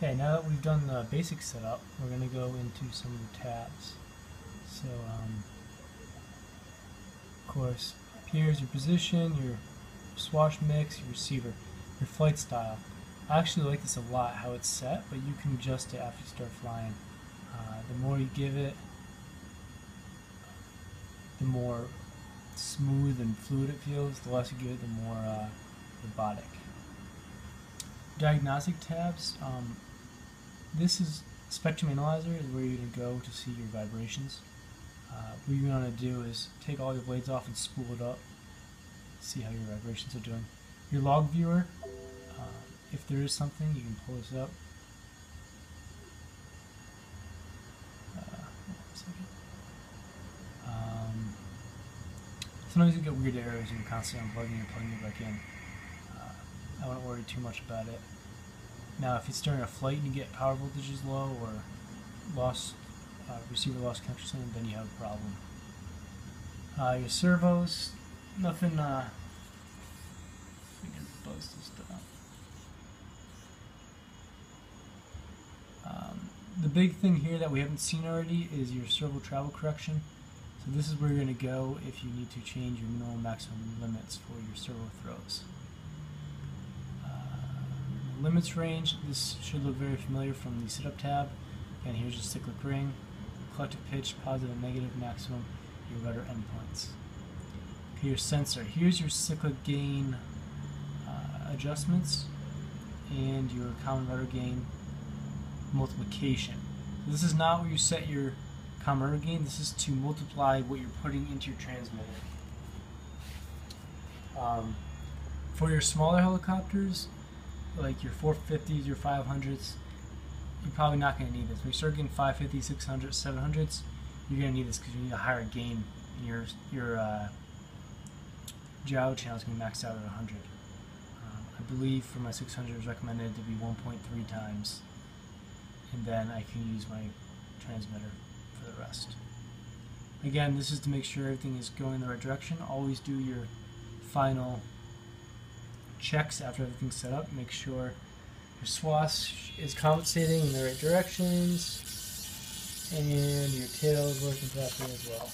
Okay, now that we've done the basic setup, we're going to go into some of the tabs. So, um, of course, here is your position, your swash mix, your receiver, your flight style. I actually like this a lot, how it's set, but you can adjust it after you start flying. Uh, the more you give it, the more smooth and fluid it feels, the less you give it, the more uh, robotic. Diagnostic tabs, um, this is spectrum analyzer is where you're going to go to see your vibrations. Uh, what you want to do is take all your blades off and spool it up, see how your vibrations are doing. Your log viewer, uh, if there is something, you can pull this up. Uh, um, sometimes you get weird errors and you're constantly unplugging and plugging it back in. Uh, I wouldn't worry too much about it. Now, if it's during a flight and you get power voltages low or lost uh, receiver lost connection, then you have a problem. Uh, your servos, nothing. Uh, buzz this. Um, the big thing here that we haven't seen already is your servo travel correction. So this is where you're going to go if you need to change your minimum maximum limits for your servo throws limits range, this should look very familiar from the setup tab. And here's your cyclic ring, collective pitch, positive and negative maximum, your rudder endpoints. Okay, your sensor. Here's your cyclic gain uh, adjustments and your common rudder gain multiplication. This is not where you set your common rudder gain. This is to multiply what you're putting into your transmitter. Um, for your smaller helicopters, like your 450s, your 500s, you're probably not going to need this. When you start getting 550s, 600s, 700s, you're going to need this because you need a higher gain. And your your uh, channel is going to be maxed out at 100. Um, I believe for my 600 it's recommended to be 1.3 times, and then I can use my transmitter for the rest. Again, this is to make sure everything is going in the right direction. Always do your final checks after everything's set up. Make sure your swash is compensating in the right directions and your tail is working properly as well.